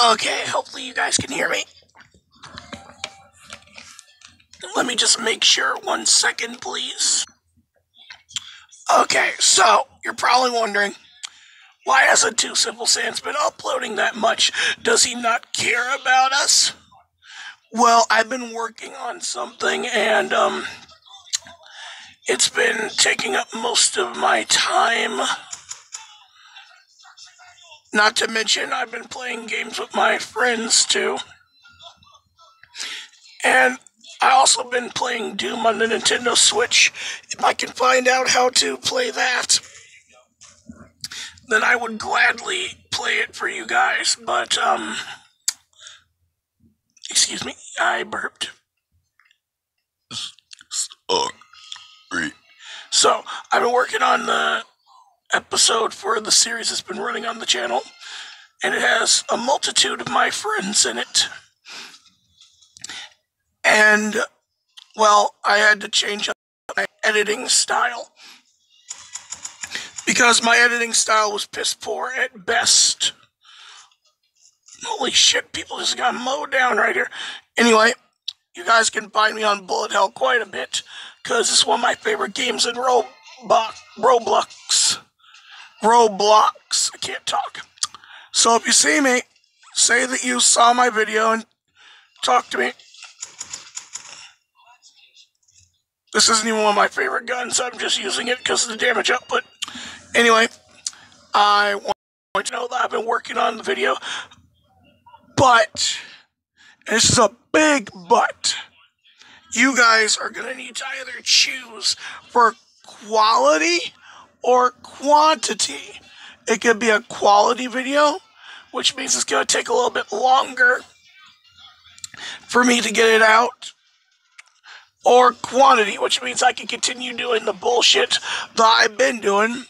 Okay, hopefully you guys can hear me. Let me just make sure. One second, please. Okay, so you're probably wondering why hasn't Two Sinful Sans been uploading that much? Does he not care about us? Well, I've been working on something and um it's been taking up most of my time. Not to mention, I've been playing games with my friends too. And I also been playing Doom on the Nintendo Switch. If I can find out how to play that, then I would gladly play it for you guys. But um excuse me, I burped. Great. So, I've been working on the episode for the series that's been running on the channel, and it has a multitude of my friends in it. And, well, I had to change up my editing style because my editing style was piss poor at best. Holy shit, people just got mowed down right here. Anyway, you guys can find me on Bullet Hell quite a bit because it's one of my favorite games in Roblox. Roblox. Roblox. I can't talk. So if you see me, say that you saw my video and talk to me. This isn't even one of my favorite guns. I'm just using it because of the damage output. Anyway, I want to know that I've been working on the video. But, this is a big but, you guys are going to need to either choose for quality or quantity. It could be a quality video, which means it's going to take a little bit longer for me to get it out. Or quantity, which means I can continue doing the bullshit that I've been doing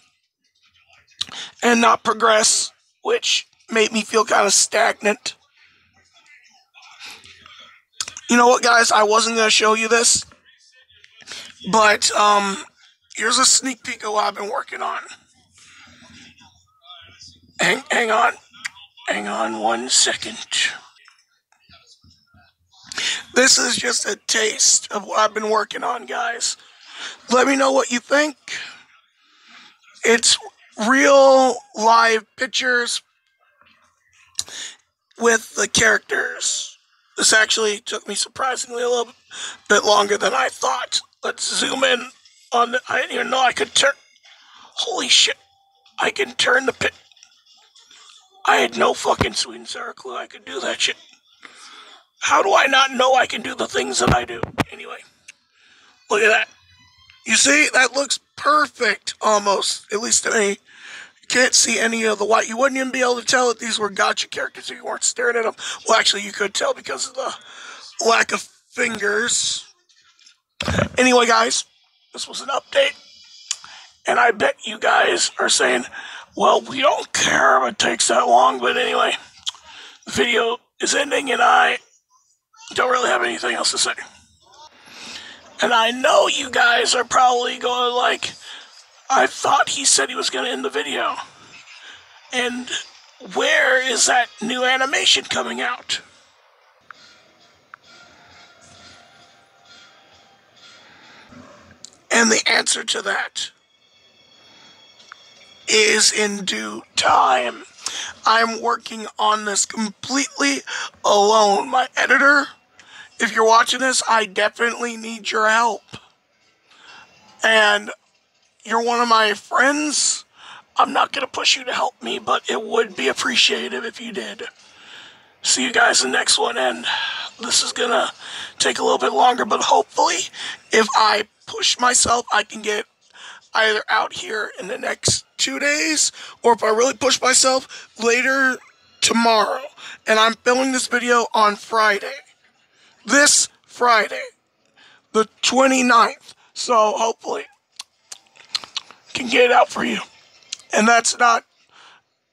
and not progress, which made me feel kind of stagnant. You know what, guys? I wasn't going to show you this, but um, here's a sneak peek of what I've been working on. Hang, hang on. Hang on one second. This is just a taste of what I've been working on, guys. Let me know what you think. It's real live pictures with the characters. This actually took me surprisingly a little bit longer than I thought. Let's zoom in on the. I didn't even know I could turn. Holy shit. I can turn the pit. I had no fucking sweet and sour clue I could do that shit. How do I not know I can do the things that I do? Anyway, look at that. You see, that looks perfect almost, at least to me. You can't see any of the white. You wouldn't even be able to tell that these were Gacha characters if you weren't staring at them. Well, actually, you could tell because of the lack of fingers. Anyway, guys, this was an update. And I bet you guys are saying, well, we don't care if it takes that long. But anyway, the video is ending, and I don't really have anything else to say. And I know you guys are probably going like, I thought he said he was going to end the video. And where is that new animation coming out? And the answer to that is in due time. I'm working on this completely alone. My editor, if you're watching this, I definitely need your help. And you're one of my friends. I'm not going to push you to help me, but it would be appreciative if you did. See you guys in the next one, and this is going to take a little bit longer, but hopefully, if I push myself, I can get either out here in the next two days, or if I really push myself, later tomorrow. And I'm filming this video on Friday. This Friday, the 29th. So hopefully, can get it out for you. And that's not,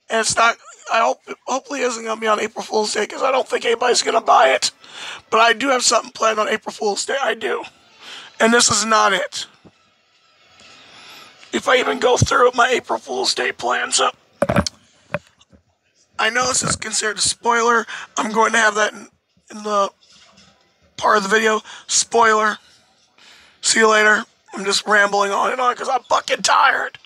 and it's not, I hope, hopefully it isn't going to be on April Fool's Day because I don't think anybody's going to buy it. But I do have something planned on April Fool's Day. I do. And this is not it. If I even go through with my April Fool's Day plans So, I know this is considered a spoiler. I'm going to have that in, in the part of the video. Spoiler. See you later. I'm just rambling on and on because I'm fucking tired.